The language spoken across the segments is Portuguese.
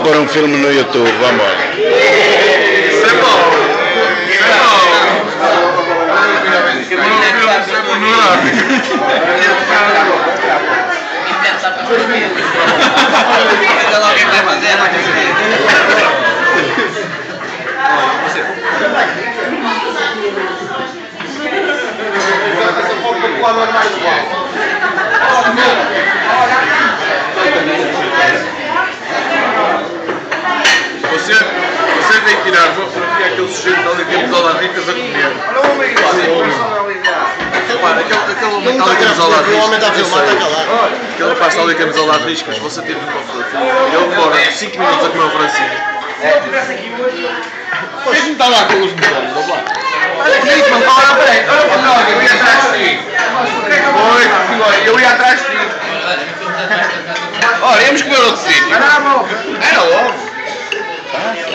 pôr um filme no YouTube, vamos lá. Isso é bom. Isso é bom lá alguém vai fazer, não vai Você, você vem tirar uma fotografia àquele sujeito ali que temos ao lado ricas a comer. Repara, aquele, aquele homem está ali que temos ao lado O homem está a filmar, está calado. Aquele rapaz está ali ao lado riscas. Você teve uma fotografia. Ele demora 5 minutos a comer um francinho. Mas não está lá com os botões, vamos lá. Eu ia atrás de ti.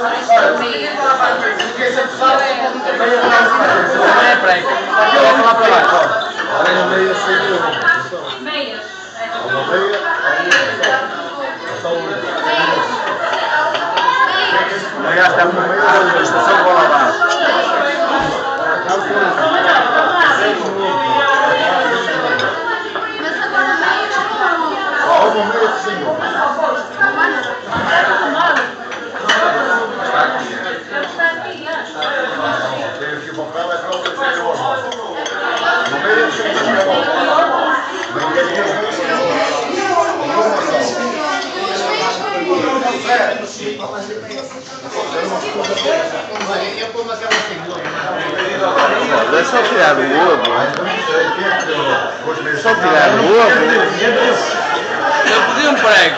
É para aí. Vamos lá para lá. Já está muito a estação de bola abaixo. É só tirar o ovo. Só tirar o ovo. Eu pedi um prego.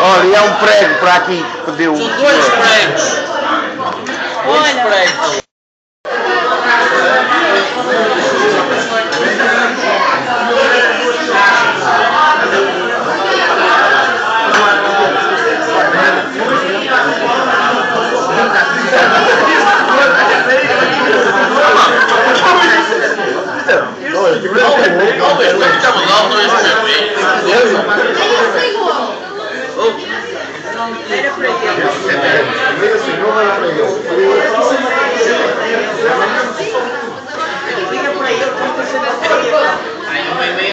Olha, e há um prego para aqui que pediu. São dois pregos. Olha. Não, não, não, não, não, não, não,